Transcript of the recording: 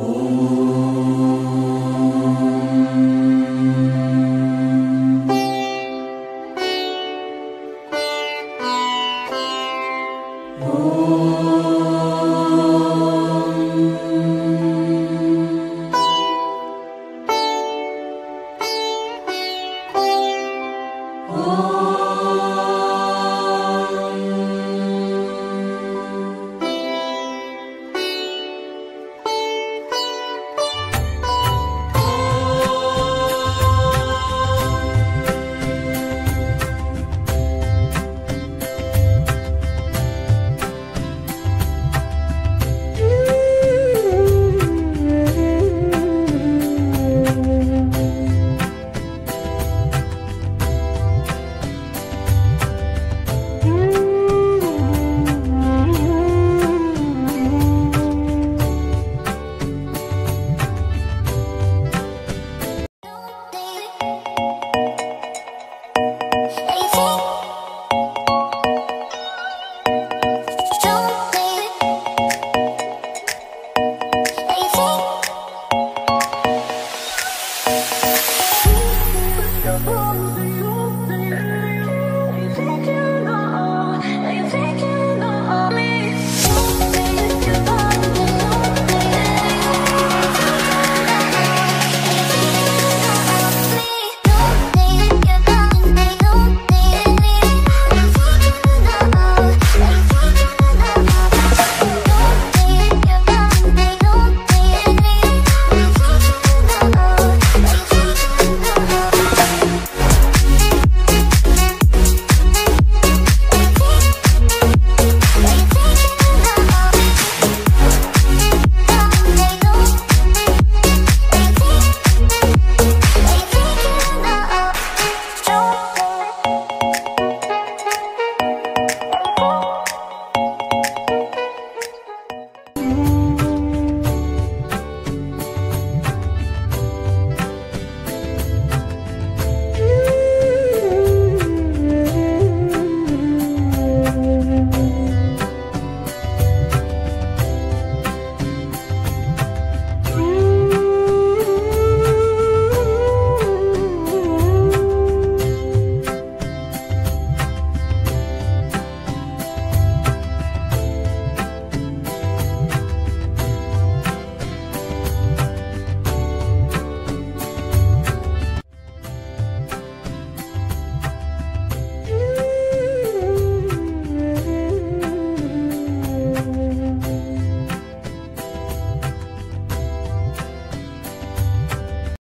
Oh. Oh.